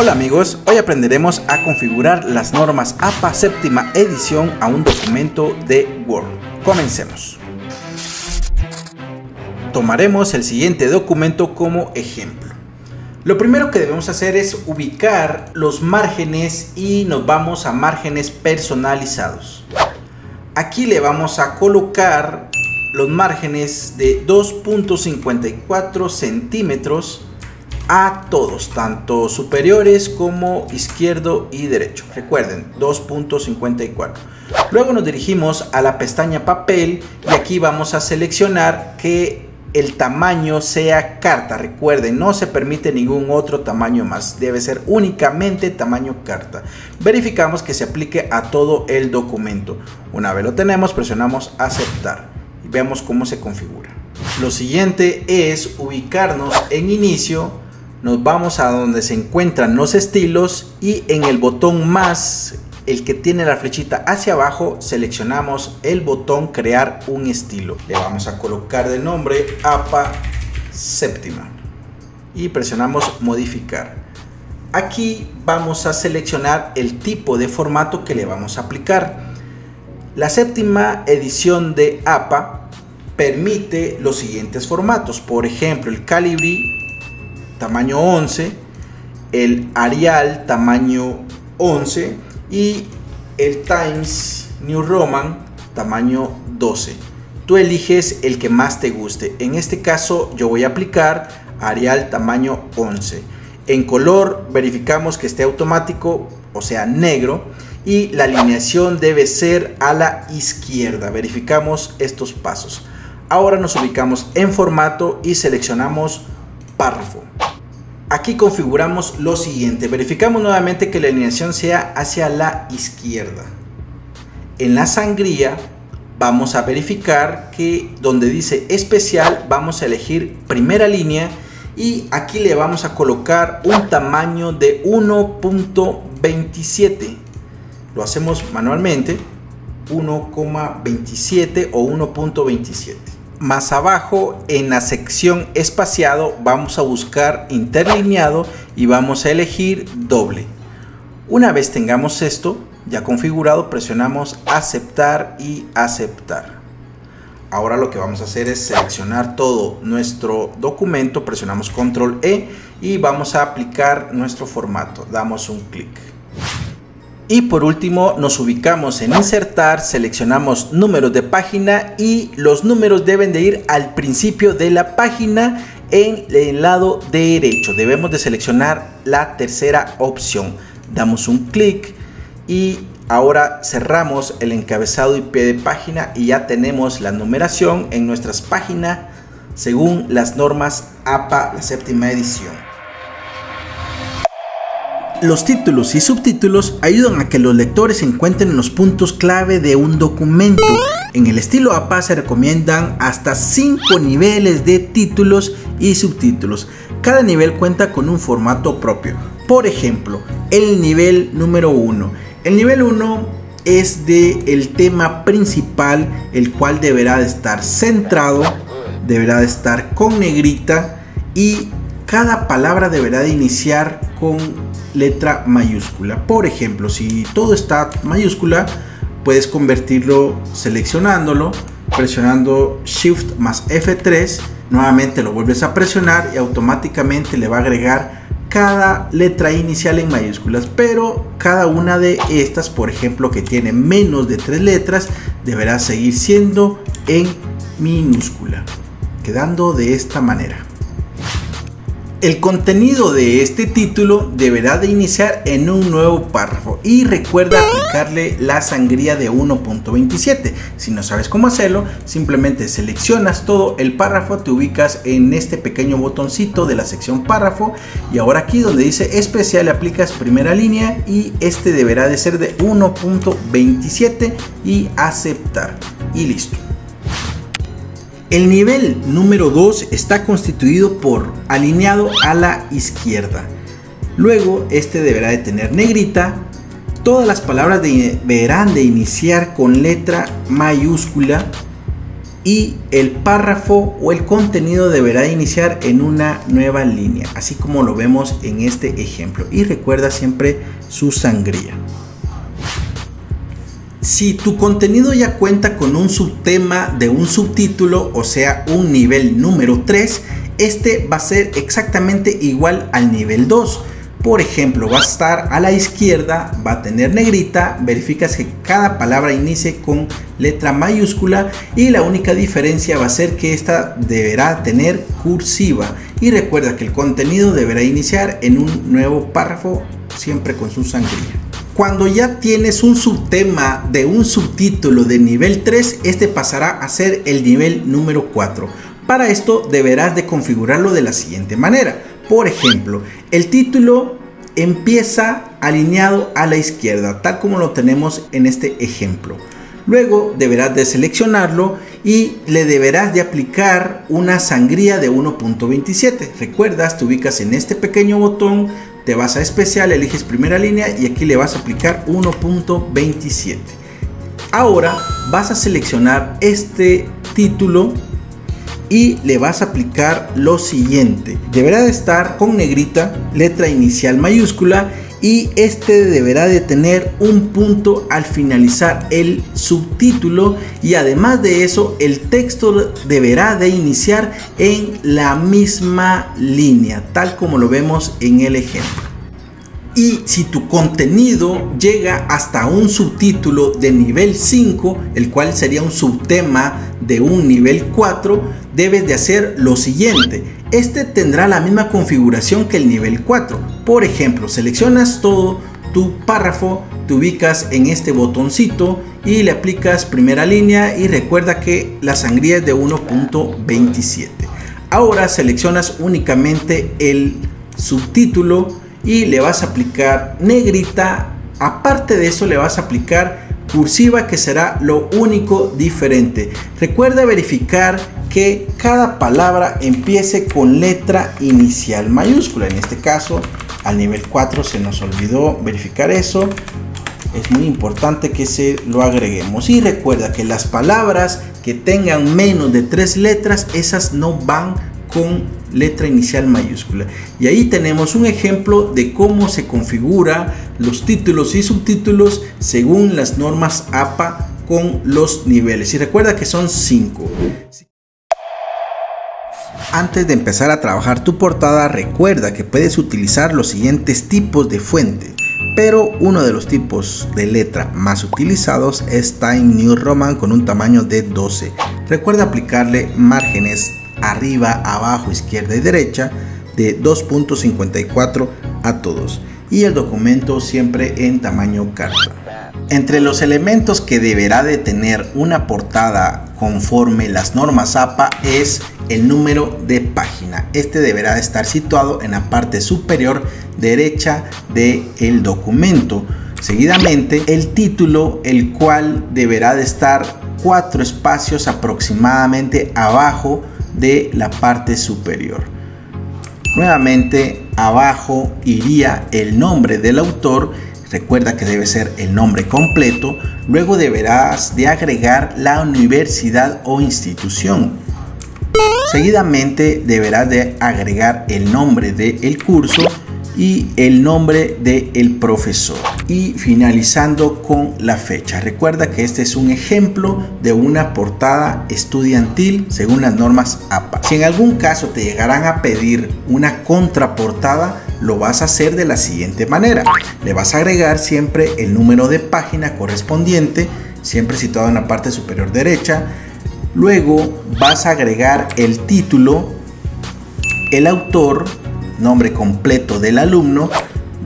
Hola amigos, hoy aprenderemos a configurar las normas APA séptima edición a un documento de Word. Comencemos. Tomaremos el siguiente documento como ejemplo. Lo primero que debemos hacer es ubicar los márgenes y nos vamos a márgenes personalizados. Aquí le vamos a colocar los márgenes de 2.54 centímetros a todos, tanto superiores como izquierdo y derecho. Recuerden, 2.54. Luego nos dirigimos a la pestaña papel y aquí vamos a seleccionar que el tamaño sea carta. Recuerden, no se permite ningún otro tamaño más. Debe ser únicamente tamaño carta. Verificamos que se aplique a todo el documento. Una vez lo tenemos, presionamos aceptar y veamos cómo se configura. Lo siguiente es ubicarnos en inicio nos vamos a donde se encuentran los estilos y en el botón más, el que tiene la flechita hacia abajo, seleccionamos el botón crear un estilo. Le vamos a colocar de nombre APA séptima y presionamos modificar. Aquí vamos a seleccionar el tipo de formato que le vamos a aplicar. La séptima edición de APA permite los siguientes formatos, por ejemplo el Calibri tamaño 11, el Arial tamaño 11 y el Times New Roman tamaño 12. Tú eliges el que más te guste. En este caso yo voy a aplicar Arial tamaño 11. En color verificamos que esté automático, o sea negro. Y la alineación debe ser a la izquierda. Verificamos estos pasos. Ahora nos ubicamos en formato y seleccionamos párrafo. Aquí configuramos lo siguiente. Verificamos nuevamente que la alineación sea hacia la izquierda. En la sangría vamos a verificar que donde dice especial vamos a elegir primera línea y aquí le vamos a colocar un tamaño de 1.27. Lo hacemos manualmente 1,27 o 1.27. Más abajo en la sección espaciado vamos a buscar interlineado y vamos a elegir doble. Una vez tengamos esto ya configurado presionamos aceptar y aceptar. Ahora lo que vamos a hacer es seleccionar todo nuestro documento, presionamos control E y vamos a aplicar nuestro formato. Damos un clic. Y por último nos ubicamos en insertar, seleccionamos números de página y los números deben de ir al principio de la página en el lado derecho. Debemos de seleccionar la tercera opción. Damos un clic y ahora cerramos el encabezado y pie de página y ya tenemos la numeración en nuestras páginas según las normas APA, la séptima edición. Los títulos y subtítulos ayudan a que los lectores encuentren los puntos clave de un documento. En el estilo APA se recomiendan hasta 5 niveles de títulos y subtítulos. Cada nivel cuenta con un formato propio. Por ejemplo, el nivel número 1. El nivel 1 es de el tema principal, el cual deberá de estar centrado, deberá de estar con negrita y cada palabra deberá de iniciar con letra mayúscula. Por ejemplo, si todo está mayúscula, puedes convertirlo seleccionándolo, presionando Shift más F3, nuevamente lo vuelves a presionar y automáticamente le va a agregar cada letra inicial en mayúsculas, pero cada una de estas, por ejemplo, que tiene menos de tres letras, deberá seguir siendo en minúscula, quedando de esta manera. El contenido de este título deberá de iniciar en un nuevo párrafo y recuerda aplicarle la sangría de 1.27. Si no sabes cómo hacerlo, simplemente seleccionas todo el párrafo, te ubicas en este pequeño botoncito de la sección párrafo y ahora aquí donde dice especial aplicas primera línea y este deberá de ser de 1.27 y aceptar y listo. El nivel número 2 está constituido por alineado a la izquierda. Luego este deberá de tener negrita. Todas las palabras deberán de iniciar con letra mayúscula. y el párrafo o el contenido deberá iniciar en una nueva línea, así como lo vemos en este ejemplo. Y recuerda siempre su sangría. Si tu contenido ya cuenta con un subtema de un subtítulo, o sea, un nivel número 3, este va a ser exactamente igual al nivel 2 por ejemplo, va a estar a la izquierda, va a tener negrita, verificas que cada palabra inicie con letra mayúscula y la única diferencia va a ser que esta deberá tener cursiva. Y recuerda que el contenido deberá iniciar en un nuevo párrafo, siempre con su sangría. Cuando ya tienes un subtema de un subtítulo de nivel 3, este pasará a ser el nivel número 4. Para esto deberás de configurarlo de la siguiente manera. Por ejemplo, el título empieza alineado a la izquierda, tal como lo tenemos en este ejemplo. Luego deberás de seleccionarlo y le deberás de aplicar una sangría de 1.27. Recuerdas, te ubicas en este pequeño botón, te vas a especial, eliges primera línea y aquí le vas a aplicar 1.27. Ahora vas a seleccionar este título y le vas a aplicar lo siguiente. Deberá de estar con negrita, letra inicial mayúscula y este deberá de tener un punto al finalizar el subtítulo y además de eso el texto deberá de iniciar en la misma línea tal como lo vemos en el ejemplo. Y si tu contenido llega hasta un subtítulo de nivel 5, el cual sería un subtema de un nivel 4, debes de hacer lo siguiente. Este tendrá la misma configuración que el nivel 4. Por ejemplo, seleccionas todo tu párrafo, te ubicas en este botoncito y le aplicas primera línea y recuerda que la sangría es de 1.27. Ahora seleccionas únicamente el subtítulo y le vas a aplicar negrita. Aparte de eso le vas a aplicar cursiva que será lo único diferente. Recuerda verificar que cada palabra empiece con letra inicial mayúscula. En este caso, al nivel 4 se nos olvidó verificar eso. Es muy importante que se lo agreguemos. Y recuerda que las palabras que tengan menos de tres letras, esas no van con letra inicial mayúscula. Y ahí tenemos un ejemplo de cómo se configura los títulos y subtítulos según las normas APA con los niveles. Y recuerda que son 5. Antes de empezar a trabajar tu portada, recuerda que puedes utilizar los siguientes tipos de fuente. Pero uno de los tipos de letra más utilizados es Time New Roman con un tamaño de 12. Recuerda aplicarle márgenes arriba, abajo, izquierda y derecha de 2.54 a todos y el documento siempre en tamaño carta. Entre los elementos que deberá de tener una portada conforme las normas APA es el número de página. Este deberá estar situado en la parte superior derecha del el documento. Seguidamente el título, el cual deberá de estar cuatro espacios aproximadamente abajo de la parte superior. Nuevamente abajo iría el nombre del autor, recuerda que debe ser el nombre completo, luego deberás de agregar la universidad o institución. Seguidamente deberás de agregar el nombre del curso y el nombre del profesor y finalizando con la fecha. Recuerda que este es un ejemplo de una portada estudiantil según las normas APA. Si en algún caso te llegarán a pedir una contraportada, lo vas a hacer de la siguiente manera. Le vas a agregar siempre el número de página correspondiente, siempre situado en la parte superior derecha. Luego vas a agregar el título, el autor, nombre completo del alumno,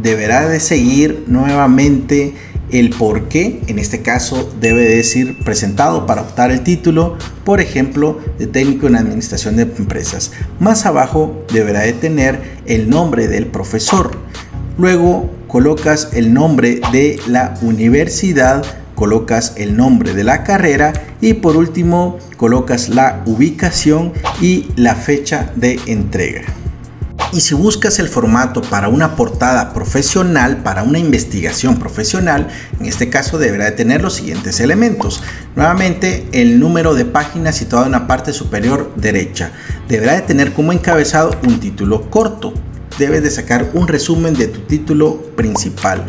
deberá de seguir nuevamente el por qué, en este caso debe decir presentado para optar el título, por ejemplo, de técnico en administración de empresas. Más abajo deberá de tener el nombre del profesor. Luego colocas el nombre de la universidad, colocas el nombre de la carrera y por último colocas la ubicación y la fecha de entrega. Y si buscas el formato para una portada profesional, para una investigación profesional, en este caso deberá de tener los siguientes elementos. Nuevamente, el número de páginas situado en la parte superior derecha. Deberá de tener como encabezado un título corto. Debes de sacar un resumen de tu título principal.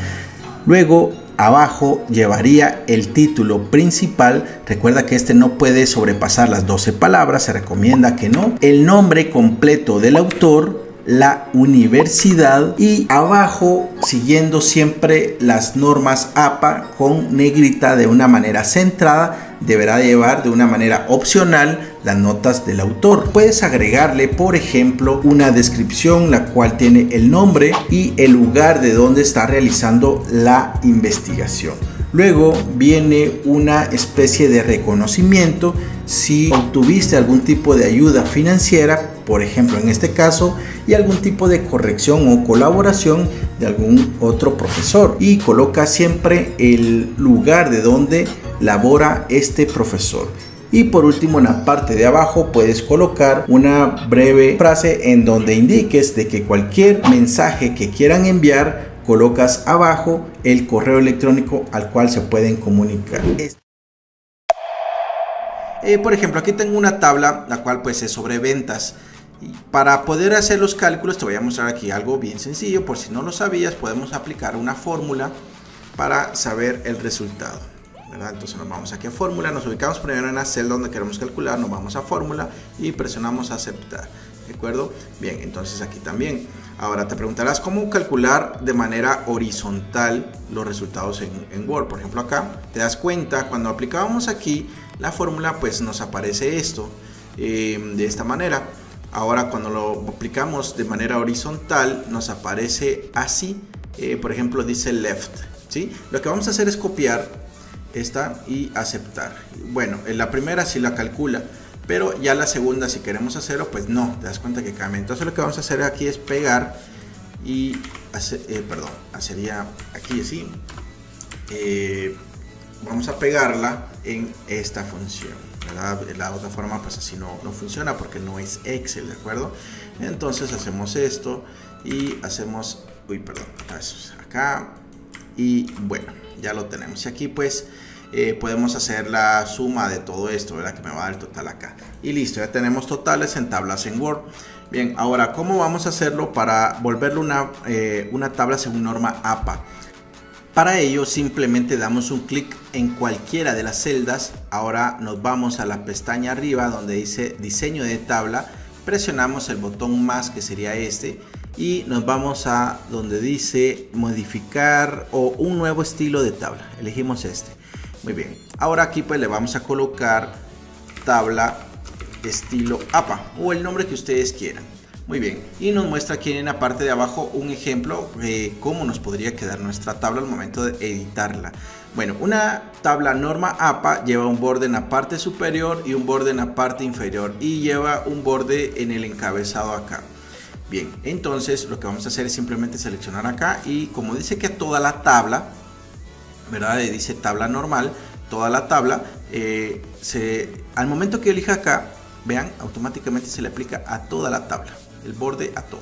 Luego, abajo llevaría el título principal. Recuerda que este no puede sobrepasar las 12 palabras, se recomienda que no. El nombre completo del autor, la universidad y abajo siguiendo siempre las normas APA con negrita de una manera centrada deberá llevar de una manera opcional las notas del autor. Puedes agregarle, por ejemplo, una descripción la cual tiene el nombre y el lugar de donde está realizando la investigación. Luego viene una especie de reconocimiento si obtuviste algún tipo de ayuda financiera, por ejemplo en este caso, y algún tipo de corrección o colaboración de algún otro profesor. Y coloca siempre el lugar de donde labora este profesor. Y por último en la parte de abajo puedes colocar una breve frase en donde indiques de que cualquier mensaje que quieran enviar colocas abajo el correo electrónico al cual se pueden comunicar. Eh, por ejemplo, aquí tengo una tabla la cual pues es sobre ventas. Para poder hacer los cálculos te voy a mostrar aquí algo bien sencillo. Por si no lo sabías, podemos aplicar una fórmula para saber el resultado. Entonces nos vamos aquí a fórmula, nos ubicamos primero en la celda donde queremos calcular, nos vamos a fórmula y presionamos aceptar. ¿De acuerdo? Bien, entonces aquí también. Ahora te preguntarás cómo calcular de manera horizontal los resultados en, Word. Por ejemplo acá, te das cuenta, cuando aplicábamos aquí la fórmula, pues nos aparece esto eh, de esta manera. Ahora cuando lo aplicamos de manera horizontal, nos aparece así. Eh, por ejemplo, dice left. ¿sí? Lo que vamos a hacer es copiar esta y aceptar. Bueno, en la primera si la calcula pero ya la segunda, si queremos hacerlo, pues no, te das cuenta que cambia. Entonces lo que vamos a hacer aquí es pegar y, hacer, eh, perdón, sería aquí así. Eh, vamos a pegarla en esta función. La otra forma, pues así no, no funciona porque no es Excel, ¿de acuerdo? Entonces hacemos esto y hacemos, uy, perdón, acá y bueno, ya lo tenemos. Y aquí pues eh, podemos hacer la suma de todo esto, ¿verdad? Que me va a dar el total acá. Y listo, ya tenemos totales en tablas en Word. Bien, ahora, ¿cómo vamos a hacerlo para volverlo una, eh, una tabla según norma APA? Para ello simplemente damos un clic en cualquiera de las celdas. Ahora nos vamos a la pestaña arriba donde dice diseño de tabla. Presionamos el botón más que sería este y nos vamos a donde dice modificar o un nuevo estilo de tabla. Elegimos este. Muy bien. Ahora aquí pues le vamos a colocar tabla estilo APA o el nombre que ustedes quieran. Muy bien, y nos muestra aquí en la parte de abajo un ejemplo de cómo nos podría quedar nuestra tabla al momento de editarla. Bueno, una tabla norma APA lleva un borde en la parte superior y un borde en la parte inferior y lleva un borde en el encabezado acá. Bien, entonces lo que vamos a hacer es simplemente seleccionar acá y como dice que toda la tabla ¿verdad? Dice tabla normal, toda la tabla. Eh, al momento que elija acá, vean, automáticamente se le aplica a toda la tabla, el borde a todo.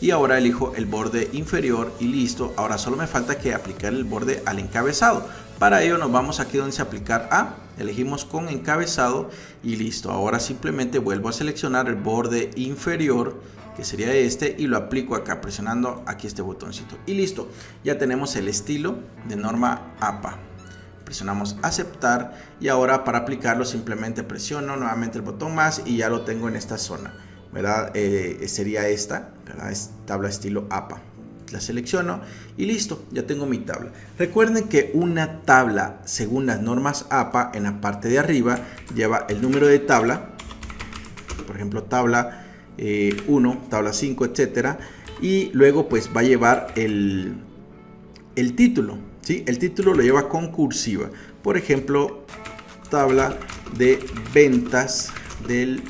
Y ahora elijo el borde inferior y listo. Ahora solo me falta que aplicar el borde al encabezado. Para ello nos vamos aquí donde dice aplicar a, elegimos con encabezado y listo. Ahora simplemente vuelvo a seleccionar el borde inferior que sería este y lo aplico acá presionando aquí este botoncito y listo ya tenemos el estilo de norma APA presionamos aceptar y ahora para aplicarlo simplemente presiono nuevamente el botón más y ya lo tengo en esta zona verdad eh, sería esta. Es tabla estilo APA la selecciono y listo, ya tengo mi tabla. Recuerden que una tabla según las normas APA en la parte de arriba lleva el número de tabla, por ejemplo tabla 1, eh, tabla 5, etcétera. Y luego pues va a llevar el, el título. ¿sí? El título lo lleva con cursiva. Por ejemplo, tabla de ventas del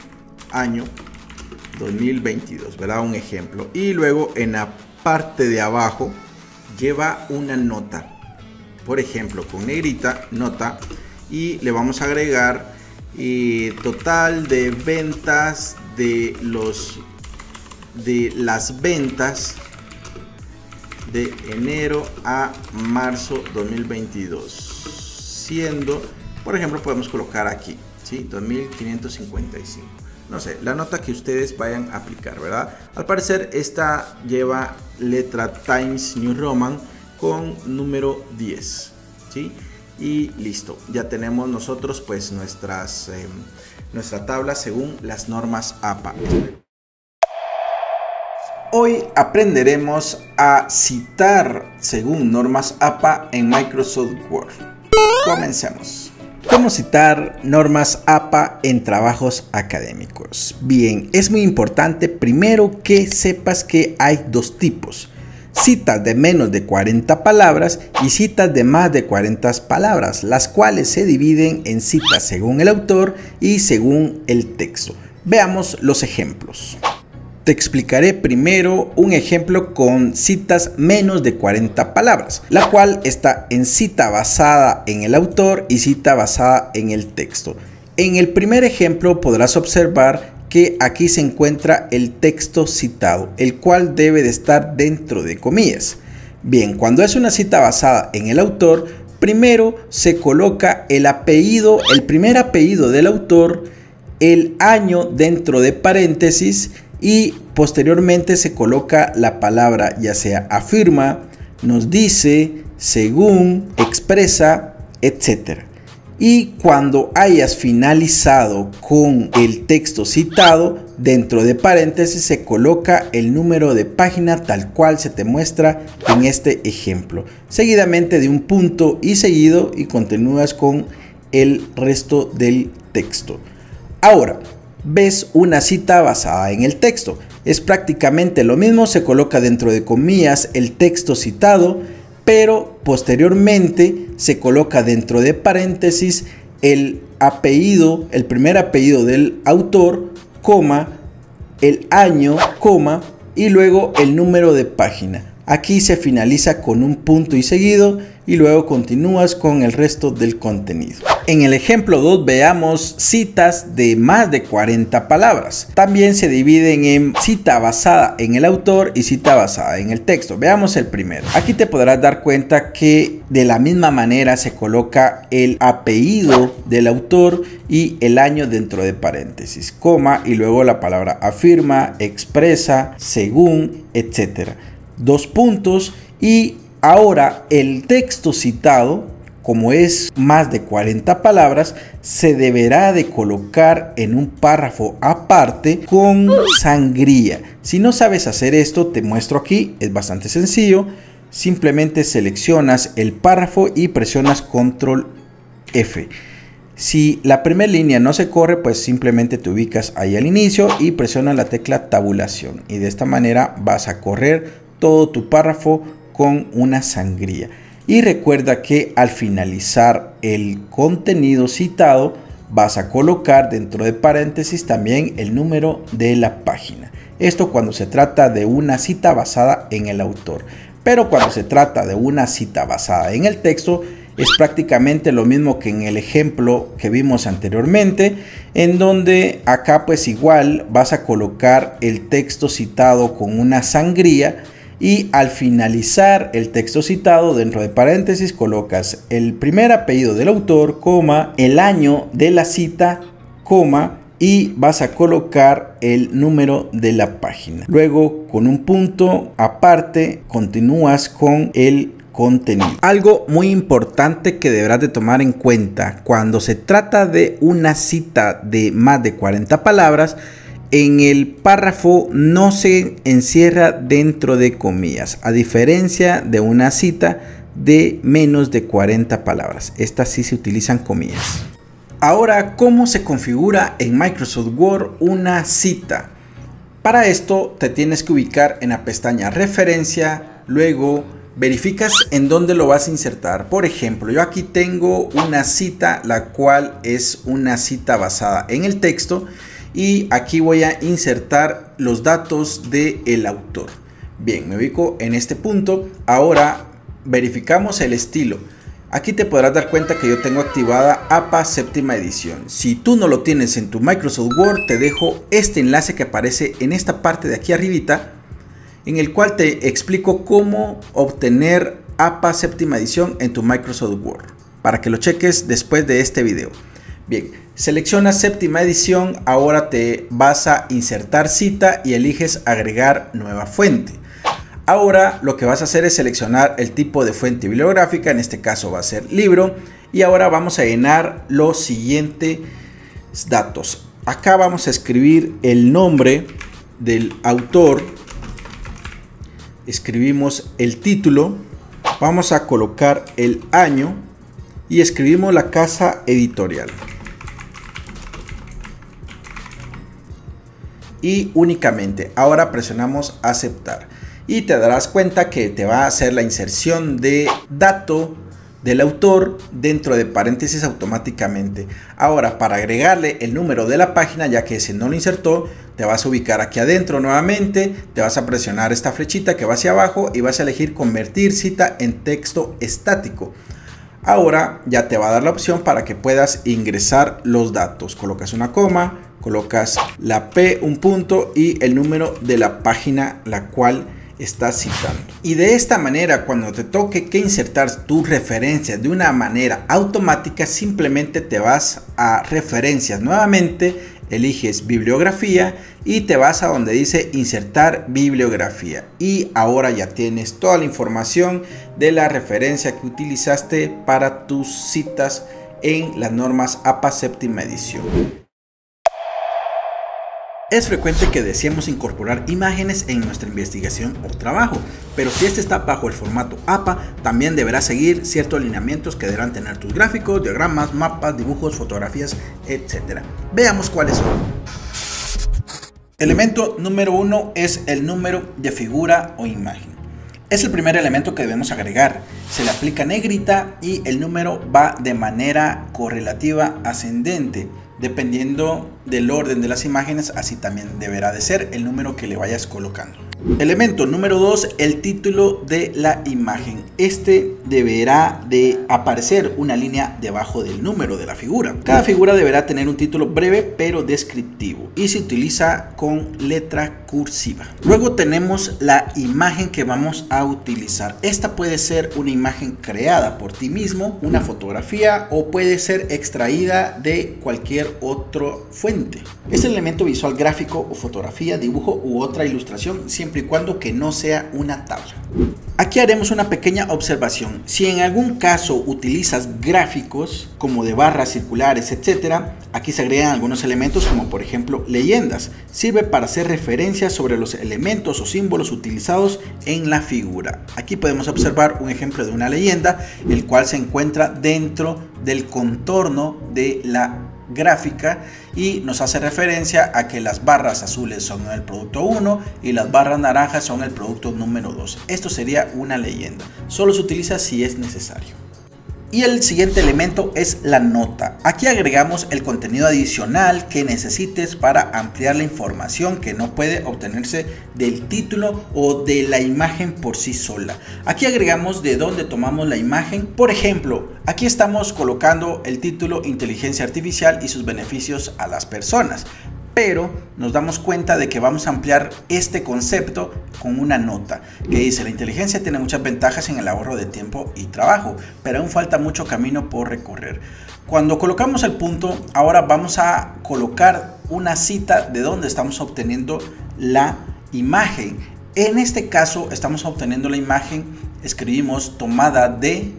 año 2022, ¿verdad? Un ejemplo. Y luego en la parte de abajo lleva una nota. Por ejemplo, con negrita, nota. Y le vamos a agregar eh, total de ventas de los de las ventas de enero a marzo 2022. Siendo, por ejemplo, podemos colocar aquí, ¿sí? 2555. No sé, la nota que ustedes vayan a aplicar, ¿verdad? Al parecer esta lleva letra Times New Roman con número 10, ¿sí? Y listo, ya tenemos nosotros pues nuestras, em, nuestra tabla según las normas APA. Hoy aprenderemos a citar según normas APA en Microsoft Word. Comencemos. ¿Cómo citar normas APA en trabajos académicos? Bien, es muy importante primero que sepas que hay dos tipos. Citas de menos de 40 palabras y citas de más de 40 palabras, las cuales se dividen en citas según el autor y según el texto. Veamos los ejemplos. Te explicaré primero un ejemplo con citas menos de 40 palabras, la cual está en cita basada en el autor y cita basada en el texto. En el primer ejemplo podrás observar que aquí se encuentra el texto citado, el cual debe de estar dentro de comillas. Bien, cuando es una cita basada en el autor, primero se coloca el apellido, el primer apellido del autor, el año dentro de paréntesis y posteriormente se coloca la palabra ya sea afirma, nos dice, según, expresa, etc. Y cuando hayas finalizado con el texto citado, dentro de paréntesis se coloca el número de página tal cual se te muestra en este ejemplo. Seguidamente de un punto y seguido y continúas con el resto del texto. Ahora, ves una cita basada en el texto. Es prácticamente lo mismo, se coloca dentro de comillas el texto citado, pero posteriormente se coloca dentro de paréntesis el apellido, el primer apellido del autor, coma, el año, coma, y luego el número de página. Aquí se finaliza con un punto y seguido y luego continúas con el resto del contenido. En el ejemplo 2 veamos citas de más de 40 palabras. También se dividen en cita basada en el autor y cita basada en el texto. Veamos el primero. Aquí te podrás dar cuenta que de la misma manera se coloca el apellido del autor y el año dentro de paréntesis, coma y luego la palabra afirma, expresa, según, etcétera dos puntos y ahora el texto citado como es más de 40 palabras, se deberá de colocar en un párrafo aparte con sangría. Si no sabes hacer esto, te muestro aquí, es bastante sencillo. Simplemente seleccionas el párrafo y presionas control F. Si la primera línea no se corre, pues simplemente te ubicas ahí al inicio y presionas la tecla tabulación. Y de esta manera vas a correr todo tu párrafo con una sangría. Y recuerda que al finalizar el contenido citado, vas a colocar dentro de paréntesis también el número de la página. Esto cuando se trata de una cita basada en el autor. Pero cuando se trata de una cita basada en el texto, es prácticamente lo mismo que en el ejemplo que vimos anteriormente, en donde acá pues igual vas a colocar el texto citado con una sangría y al finalizar el texto citado dentro de paréntesis colocas el primer apellido del autor, coma, el año de la cita, coma y vas a colocar el número de la página. Luego con un punto aparte continúas con el contenido. Algo muy importante que deberás de tomar en cuenta cuando se trata de una cita de más de 40 palabras en el párrafo no se encierra dentro de comillas, a diferencia de una cita de menos de 40 palabras. Estas sí se utilizan comillas. Ahora, ¿cómo se configura en Microsoft Word una cita? Para esto te tienes que ubicar en la pestaña referencia, luego verificas en dónde lo vas a insertar. Por ejemplo, yo aquí tengo una cita, la cual es una cita basada en el texto y aquí voy a insertar los datos del el autor. Bien, me ubico en este punto. Ahora verificamos el estilo. Aquí te podrás dar cuenta que yo tengo activada APA séptima edición. Si tú no lo tienes en tu Microsoft Word, te dejo este enlace que aparece en esta parte de aquí arribita, en el cual te explico cómo obtener APA séptima edición en tu Microsoft Word, para que lo cheques después de este video. Bien, selecciona séptima edición, ahora te vas a insertar cita y eliges agregar nueva fuente. Ahora lo que vas a hacer es seleccionar el tipo de fuente bibliográfica, en este caso va a ser libro, y ahora vamos a llenar los siguientes datos. Acá vamos a escribir el nombre del autor, escribimos el título, vamos a colocar el año y escribimos la casa editorial. Y únicamente, ahora presionamos aceptar y te darás cuenta que te va a hacer la inserción de dato del autor dentro de paréntesis automáticamente. Ahora, para agregarle el número de la página, ya que si no lo insertó, te vas a ubicar aquí adentro nuevamente, te vas a presionar esta flechita que va hacia abajo y vas a elegir convertir cita en texto estático. Ahora ya te va a dar la opción para que puedas ingresar los datos. Colocas una coma, colocas la P, un punto y el número de la página la cual estás citando. Y de esta manera, cuando te toque que insertar tu referencia de una manera automática, simplemente te vas a referencias nuevamente, eliges bibliografía y te vas a donde dice insertar bibliografía. Y ahora ya tienes toda la información de la referencia que utilizaste para tus citas en las normas APA séptima edición. Es frecuente que deseemos incorporar imágenes en nuestra investigación o trabajo, pero si este está bajo el formato APA, también deberá seguir ciertos alineamientos que deberán tener tus gráficos, diagramas, mapas, dibujos, fotografías, etc. Veamos cuáles son. Elemento número uno es el número de figura o imagen. Es el primer elemento que debemos agregar. Se le aplica negrita y el número va de manera correlativa ascendente Dependiendo del orden de las imágenes, así también deberá de ser el número que le vayas colocando. Elemento número 2, el título de la imagen. Este deberá de aparecer una línea debajo del número de la figura. Cada figura deberá tener un título breve pero descriptivo y se utiliza con letra cursiva. Luego tenemos la imagen que vamos a utilizar. Esta puede ser una imagen creada por ti mismo, una fotografía o puede ser extraída de cualquier otra fuente. Es el elemento visual gráfico o fotografía, dibujo u otra ilustración siempre y cuando que no sea una tabla. Aquí haremos una pequeña observación. Si en algún caso utilizas gráficos como de barras circulares, etcétera, aquí se agregan algunos elementos como por ejemplo leyendas. Sirve para hacer referencias sobre los elementos o símbolos utilizados en la figura. Aquí podemos observar un ejemplo de una leyenda, el cual se encuentra dentro del contorno de la gráfica y nos hace referencia a que las barras azules son el producto 1 y las barras naranjas son el producto número 2. Esto sería una leyenda. Solo se utiliza si es necesario. Y el siguiente elemento es la nota. Aquí agregamos el contenido adicional que necesites para ampliar la información que no puede obtenerse del título o de la imagen por sí sola. Aquí agregamos de dónde tomamos la imagen. Por ejemplo, aquí estamos colocando el título Inteligencia Artificial y sus beneficios a las personas pero nos damos cuenta de que vamos a ampliar este concepto con una nota que dice la inteligencia tiene muchas ventajas en el ahorro de tiempo y trabajo, pero aún falta mucho camino por recorrer. Cuando colocamos el punto, ahora vamos a colocar una cita de donde estamos obteniendo la imagen. En este caso estamos obteniendo la imagen, escribimos tomada de,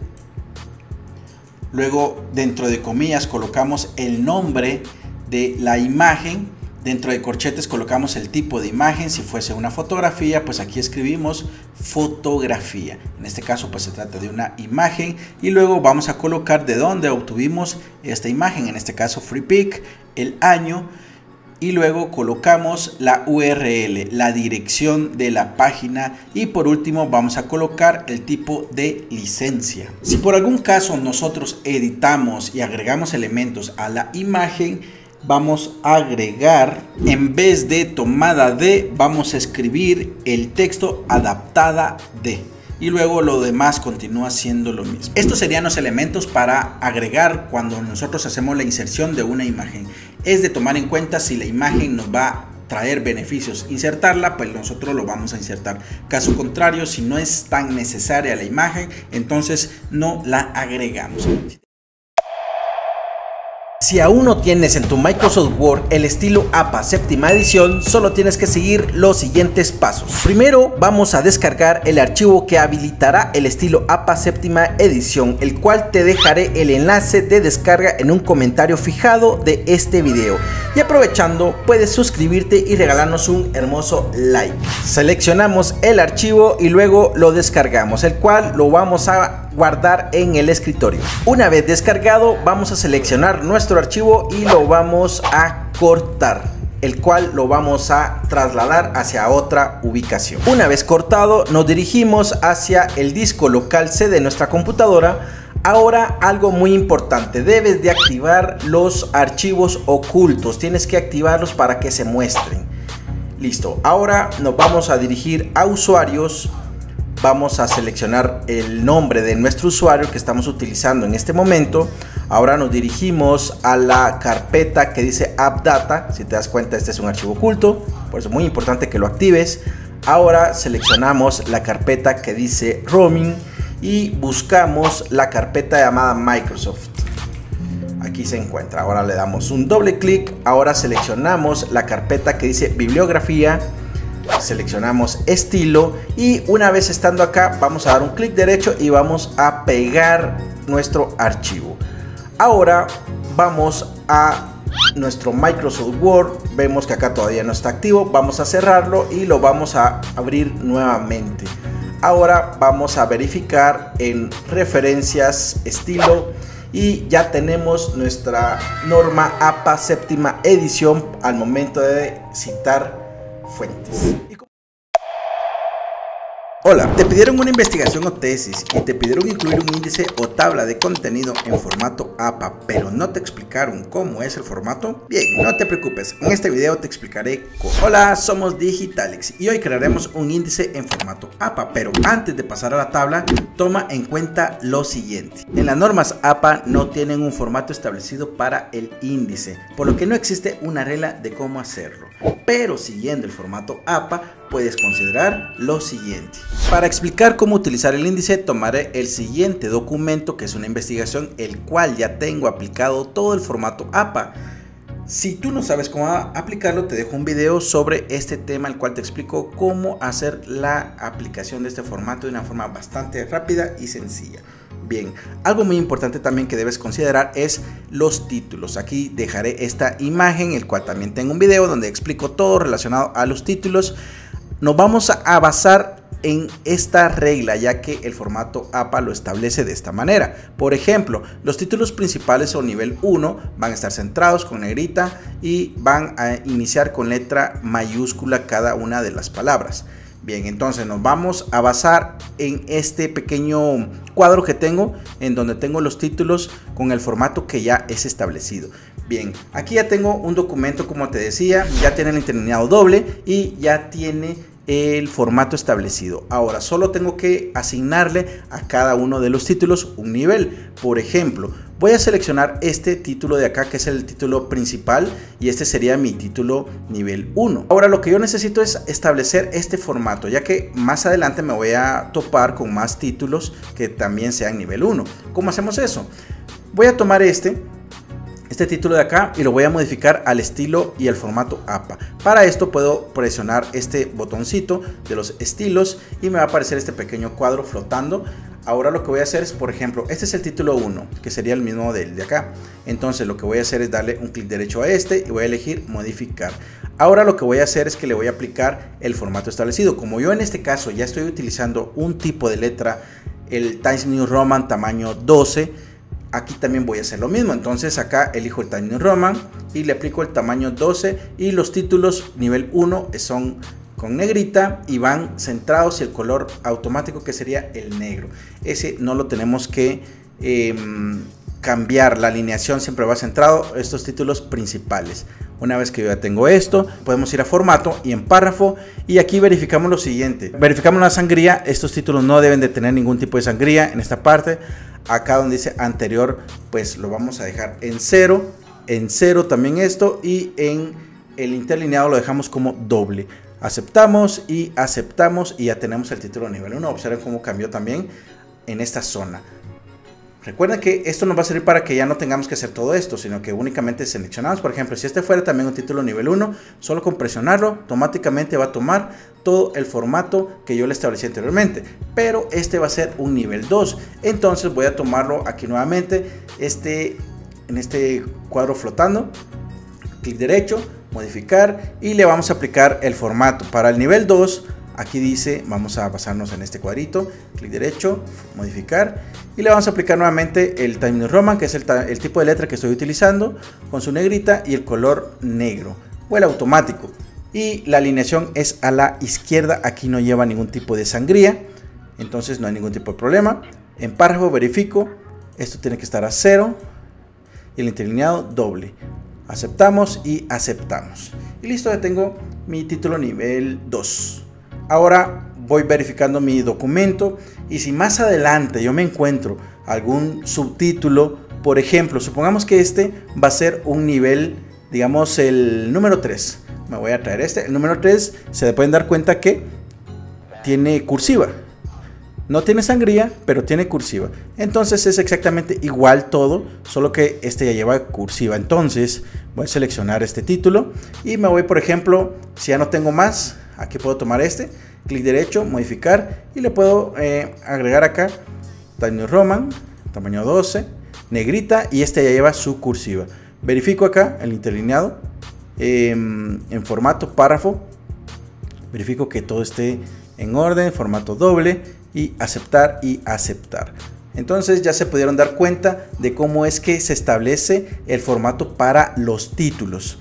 luego dentro de comillas colocamos el nombre de la imagen Dentro de corchetes colocamos el tipo de imagen, si fuese una fotografía, pues aquí escribimos fotografía. En este caso pues se trata de una imagen. Y luego vamos a colocar de dónde obtuvimos esta imagen, en este caso FreePic, el año. Y luego colocamos la URL, la dirección de la página. Y por último vamos a colocar el tipo de licencia. Si por algún caso nosotros editamos y agregamos elementos a la imagen, vamos a agregar, en vez de tomada de, vamos a escribir el texto adaptada de. y luego lo demás continúa siendo lo mismo. Estos serían los elementos para agregar cuando nosotros hacemos la inserción de una imagen. Es de tomar en cuenta si la imagen nos va a traer beneficios. Insertarla, pues nosotros lo vamos a insertar. Caso contrario, si no es tan necesaria la imagen, entonces no la agregamos. Si aún no tienes en tu Microsoft Word el estilo APA séptima edición, solo tienes que seguir los siguientes pasos. Primero vamos a descargar el archivo que habilitará el estilo APA séptima edición, el cual te dejaré el enlace de descarga en un comentario fijado de este video. Y aprovechando, puedes suscribirte y regalarnos un hermoso like. Seleccionamos el archivo y luego lo descargamos, el cual lo vamos a guardar en el escritorio. Una vez descargado, vamos a seleccionar nuestro archivo y lo vamos a cortar el cual lo vamos a trasladar hacia otra ubicación. Una vez cortado, nos dirigimos hacia el disco local C de nuestra computadora. Ahora algo muy importante, debes de activar los archivos ocultos, tienes que activarlos para que se muestren. Listo, ahora nos vamos a dirigir a usuarios, vamos a seleccionar el nombre de nuestro usuario que estamos utilizando en este momento. Ahora nos dirigimos a la carpeta que dice App Data. Si te das cuenta, este es un archivo oculto, por eso es muy importante que lo actives. Ahora seleccionamos la carpeta que dice Roaming y buscamos la carpeta llamada Microsoft. Aquí se encuentra. Ahora le damos un doble clic. Ahora seleccionamos la carpeta que dice Bibliografía seleccionamos estilo y una vez estando acá vamos a dar un clic derecho y vamos a pegar nuestro archivo. Ahora vamos a nuestro Microsoft Word, vemos que acá todavía no está activo, vamos a cerrarlo y lo vamos a abrir nuevamente. Ahora vamos a verificar en referencias estilo y ya tenemos nuestra norma APA séptima edición al momento de citar fuentes. Hola, te pidieron una investigación o tesis y te pidieron incluir un índice o tabla de contenido en formato APA, pero no te explicaron cómo es el formato. Bien, no te preocupes, en este video te explicaré cómo. Hola, somos Digitalix y hoy crearemos un índice en formato APA, pero antes de pasar a la tabla, toma en cuenta lo siguiente. En las normas APA no tienen un formato establecido para el índice, por lo que no existe una regla de cómo hacerlo. Pero siguiendo el formato APA, puedes considerar lo siguiente. Para explicar cómo utilizar el índice tomaré el siguiente documento que es una investigación el cual ya tengo aplicado todo el formato APA. Si tú no sabes cómo aplicarlo, te dejo un video sobre este tema, el cual te explico cómo hacer la aplicación de este formato de una forma bastante rápida y sencilla. Bien, algo muy importante también que debes considerar es los títulos. Aquí dejaré esta imagen, el cual también tengo un video donde explico todo relacionado a los títulos nos vamos a basar en esta regla ya que el formato APA lo establece de esta manera. Por ejemplo, los títulos principales o nivel 1 van a estar centrados con negrita y van a iniciar con letra mayúscula cada una de las palabras. Bien, entonces nos vamos a basar en este pequeño cuadro que tengo en donde tengo los títulos con el formato que ya es establecido. Bien, aquí ya tengo un documento como te decía, ya tiene el interlineado doble y ya tiene el formato establecido. Ahora solo tengo que asignarle a cada uno de los títulos un nivel. Por ejemplo, voy a seleccionar este título de acá que es el título principal y este sería mi título nivel 1. Ahora lo que yo necesito es establecer este formato ya que más adelante me voy a topar con más títulos que también sean nivel 1. ¿Cómo hacemos eso? Voy a tomar este este título de acá y lo voy a modificar al estilo y al formato APA. Para esto puedo presionar este botoncito de los estilos y me va a aparecer este pequeño cuadro flotando. Ahora lo que voy a hacer es, por ejemplo, este es el título 1, que sería el mismo del de acá. Entonces lo que voy a hacer es darle un clic derecho a este y voy a elegir modificar. Ahora lo que voy a hacer es que le voy a aplicar el formato establecido. Como yo en este caso ya estoy utilizando un tipo de letra, el Times New Roman tamaño 12, aquí también voy a hacer lo mismo. Entonces acá elijo el Tiny Roman y le aplico el tamaño 12 y los títulos nivel 1 son con negrita y van centrados y el color automático que sería el negro. Ese no lo tenemos que em, cambiar la alineación siempre va centrado estos títulos principales. Una vez que ya tengo esto, podemos ir a formato y en párrafo y aquí verificamos lo siguiente. Verificamos la sangría, estos títulos no deben de tener ningún tipo de sangría en esta parte. Acá donde dice anterior, pues lo vamos a dejar en cero, en cero también esto y en el interlineado lo dejamos como doble. Aceptamos y aceptamos y ya tenemos el título nivel 1. Observen cómo cambió también en esta zona. Recuerden que esto nos va a servir para que ya no tengamos que hacer todo esto, sino que únicamente seleccionamos, por ejemplo, si este fuera también un título nivel 1, solo con presionarlo, automáticamente va a tomar todo el formato que yo le establecí anteriormente. Pero este va a ser un nivel 2. Entonces voy a tomarlo aquí nuevamente, este, en este cuadro flotando, clic derecho, modificar y le vamos a aplicar el formato. Para el nivel 2 Aquí dice, vamos a basarnos en este cuadrito, clic derecho, modificar y le vamos a aplicar nuevamente el Time Roman, que es el, tipo de letra que estoy utilizando, con su negrita y el color negro o automático. Y la alineación es a la izquierda, aquí no lleva ningún tipo de sangría, entonces no hay ningún tipo de problema. En párrafo verifico, esto tiene que estar a cero y el interlineado doble. Aceptamos y aceptamos. Y listo, ya tengo mi título nivel 2. Ahora voy verificando mi documento y si más adelante yo me encuentro algún subtítulo, por ejemplo, supongamos que este va a ser un nivel, digamos el número 3. Me voy a traer este. El número 3 se pueden dar cuenta que tiene cursiva. No tiene sangría, pero tiene cursiva. Entonces es exactamente igual todo, solo que este ya lleva cursiva. Entonces voy a seleccionar este título y me voy, por ejemplo, si ya no tengo más, Aquí puedo tomar este, clic derecho, modificar y le puedo eh, agregar acá Times Roman, tamaño 12, negrita y este ya lleva su cursiva. Verifico acá el interlineado em, en formato párrafo. Verifico que todo esté en orden, formato doble y aceptar y aceptar. Entonces ya se pudieron dar cuenta de cómo es que se establece el formato para los títulos.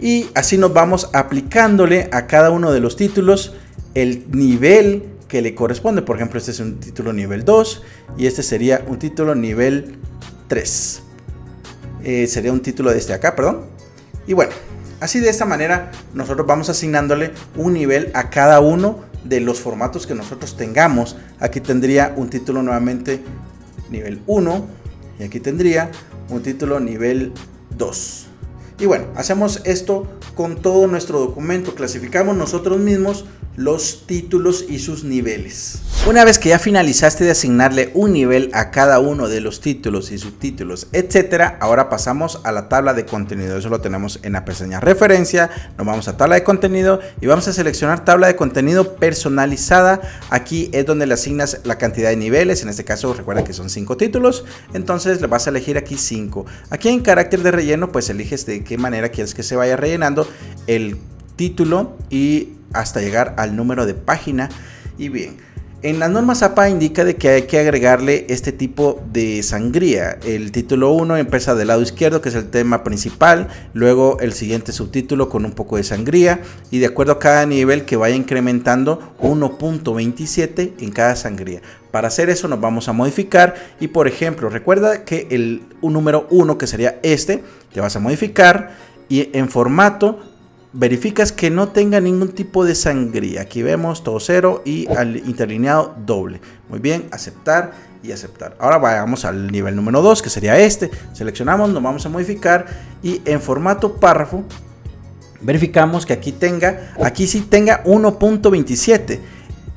Y así nos vamos aplicándole a cada uno de los títulos el nivel que le corresponde. Por ejemplo, este es un título nivel 2 y este sería un título nivel 3. Eh, sería un título desde acá, perdón. Y bueno, así de esta manera nosotros vamos asignándole un nivel a cada uno de los formatos que nosotros tengamos. Aquí tendría un título nuevamente nivel 1 y aquí tendría un título nivel 2. Y bueno, hacemos esto con todo nuestro documento, clasificamos nosotros mismos los títulos y sus niveles. Una vez que ya finalizaste de asignarle un nivel a cada uno de los títulos y subtítulos, etcétera, ahora pasamos a la tabla de contenido. Eso lo tenemos en la pestaña referencia. Nos vamos a tabla de contenido y vamos a seleccionar tabla de contenido personalizada. Aquí es donde le asignas la cantidad de niveles. En este caso, recuerda que son 5 títulos. Entonces le vas a elegir aquí 5. Aquí en carácter de relleno, pues eliges de qué manera quieres que se vaya rellenando el título y hasta llegar al número de página. Y bien, en las normas APA indica de que hay que agregarle este tipo de sangría. El título 1 empieza del lado izquierdo, que es el tema principal, luego el siguiente subtítulo con un poco de sangría y de acuerdo a cada nivel que vaya incrementando 1.27 en cada sangría. Para hacer eso nos vamos a modificar y por ejemplo, recuerda que el un número 1 que sería este, te vas a modificar y en formato verificas que no tenga ningún tipo de sangría. Aquí vemos todo cero y al interlineado doble. Muy bien, aceptar y aceptar. Ahora vamos al nivel número 2, que sería este. Seleccionamos, nos vamos a modificar y en formato párrafo verificamos que aquí tenga, aquí sí tenga 1.27.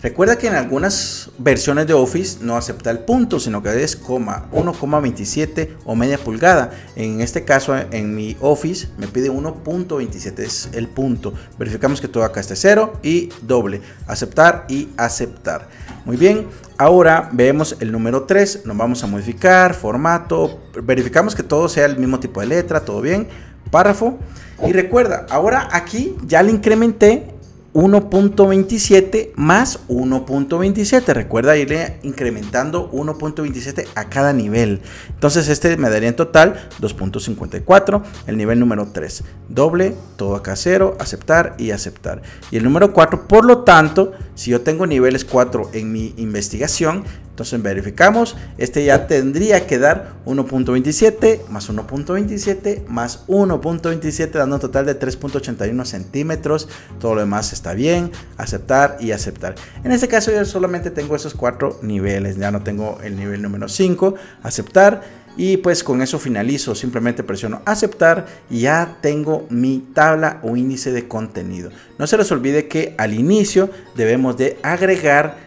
Recuerda que en algunas versiones de Office no acepta el punto, sino que es 1,27 o media pulgada. En este caso, en mi Office me pide 1.27, es el punto. Verificamos que todo acá esté cero y doble. Aceptar y aceptar. Muy bien, ahora vemos el número 3. Nos vamos a modificar, formato. Verificamos que todo sea el mismo tipo de letra, todo bien. Párrafo. Y recuerda, ahora aquí ya le incrementé 1.27 más 1.27. Recuerda irle incrementando 1.27 a cada nivel. Entonces este me daría en total 2.54. El nivel número 3. Doble, todo acá cero, aceptar y aceptar. Y el número 4, por lo tanto, Si yo tengo niveles 4 en mi investigación, entonces verificamos, este ya tendría que dar 1.27 más 1.27 más 1.27 dando un total de 3.81 centímetros. Todo lo demás está bien, aceptar y aceptar. En este caso yo solamente tengo esos cuatro niveles, ya no tengo el nivel número 5, aceptar y pues con eso finalizo, simplemente presiono aceptar y ya tengo mi tabla o índice de contenido. No se les olvide que al inicio debemos de agregar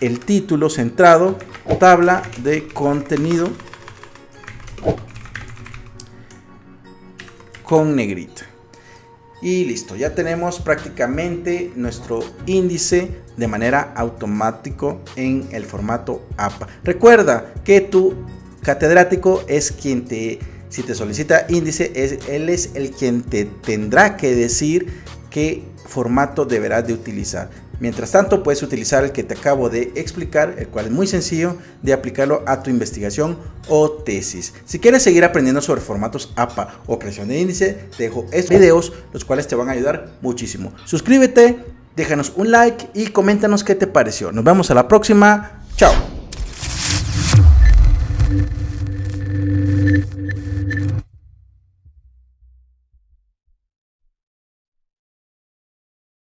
el título centrado, tabla de contenido con negrita. Y listo, ya tenemos prácticamente nuestro índice de manera automático en el formato APA. Recuerda que tú catedrático es quien te, si te solicita índice, es, él es el quien te tendrá que decir qué formato deberás de utilizar. Mientras tanto, puedes utilizar el que te acabo de explicar, el cual es muy sencillo de aplicarlo a tu investigación o tesis. Si quieres seguir aprendiendo sobre formatos APA o creación de índice, te dejo estos videos, los cuales te van a ayudar muchísimo. Suscríbete, déjanos un like y coméntanos qué te pareció. Nos vemos a la próxima. Chao.